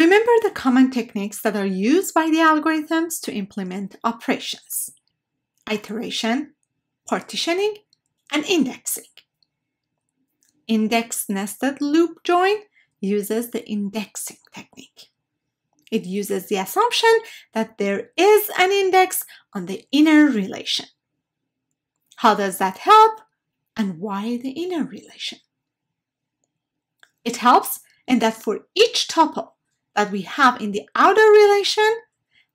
Remember the common techniques that are used by the algorithms to implement operations. Iteration, partitioning, and indexing. Index nested loop join uses the indexing technique. It uses the assumption that there is an index on the inner relation. How does that help? And why the inner relation? It helps in that for each tuple that we have in the outer relation,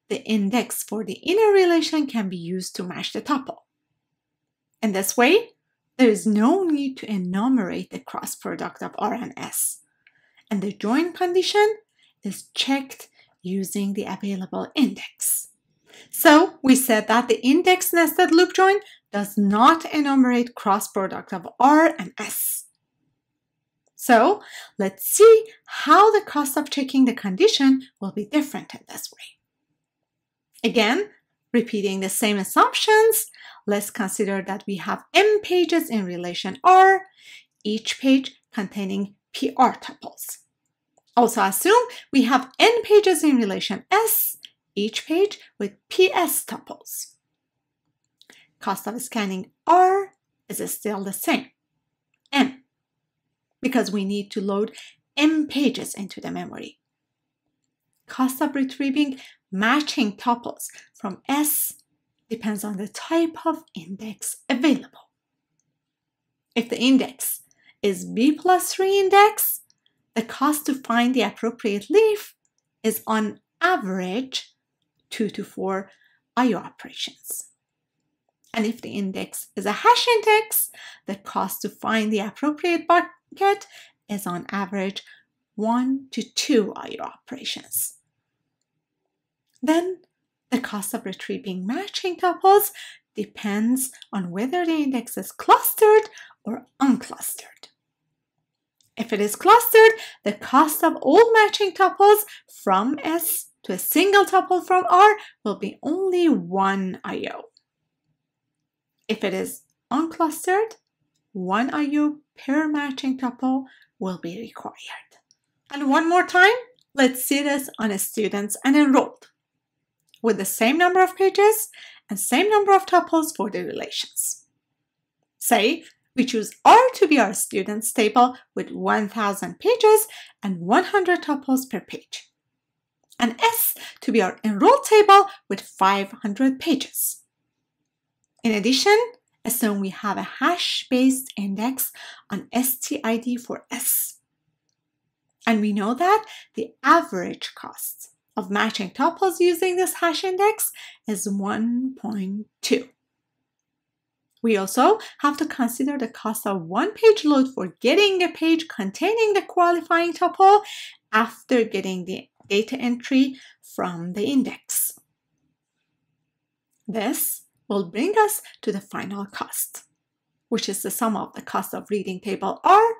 the index for the inner relation can be used to match the tuple. In this way, there is no need to enumerate the cross product of R and S, and the join condition is checked using the available index. So we said that the index nested loop join does not enumerate cross product of R and S. So let's see how the cost of checking the condition will be different in this way. Again, repeating the same assumptions, let's consider that we have m pages in relation R, each page containing PR tuples. Also assume we have n pages in relation S, each page with PS tuples. Cost of scanning R is still the same, because we need to load m pages into the memory. Cost of retrieving matching tuples from S depends on the type of index available. If the index is B plus tree index, the cost to find the appropriate leaf is on average 2 to 4 IO operations. And if the index is a hash index, the cost to find the appropriate is on average 1 to 2 IO operations. Then the cost of retrieving matching tuples depends on whether the index is clustered or unclustered. If it is clustered, the cost of all matching tuples from S to a single tuple from R will be only 1 IO. If it is unclustered, 1 IO per matching tuple will be required. And one more time, let's see this on a students and enrolled with the same number of pages and same number of tuples for the relations. Say we choose R to be our students table with 1000 pages and 100 tuples per page, and S to be our enrolled table with 500 pages. In addition, assume we have a hash-based index on STID for S. And we know that the average cost of matching tuples using this hash index is 1.2. We also have to consider the cost of one page load for getting a page containing the qualifying tuple after getting the data entry from the index. This will bring us to the final cost, which is the sum of the cost of reading table R,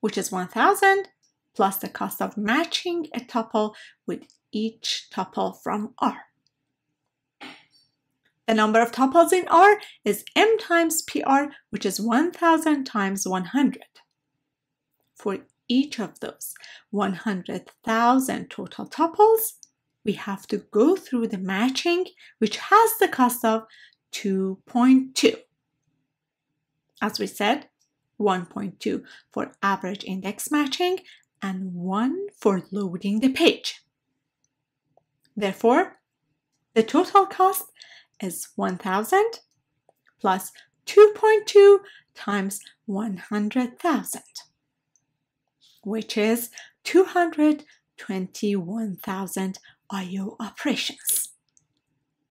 which is 1000, plus the cost of matching a tuple with each tuple from R. The number of tuples in R is m times PR, which is 1000 times 100. For each of those 100,000 total tuples, we have to go through the matching, which has the cost of 2.2. As we said, 1.2 for average index matching and 1 for loading the page. Therefore, the total cost is 1000 plus 2.2 times 100,000, which is 221,000 IO operations.